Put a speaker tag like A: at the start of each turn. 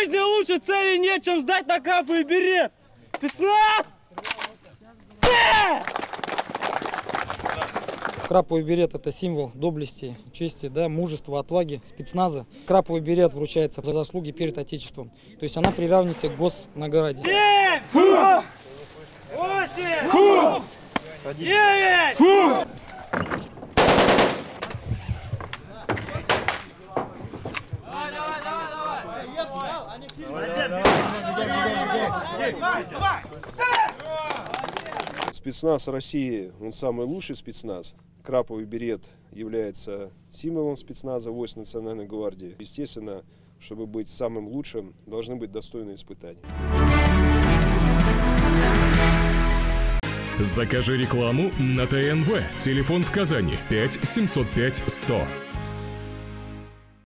A: жизни лучше цели нет, чем сдать на кафе и берет. Спецназ!
B: Краповый берет – это символ доблести, чести, да, мужества, отваги, спецназа. Краповый берет вручается за заслуги перед Отечеством. То есть она приравнивается к госнаграде.
A: Семь! Восемь! Девять!
C: Спецназ России, он самый лучший спецназ. Краповый берет является символом спецназа войск Национальной гвардии. Естественно, чтобы быть самым лучшим, должны быть достойные испытания.
D: Закажи рекламу на ТНВ. Телефон в Казани 5 705 100.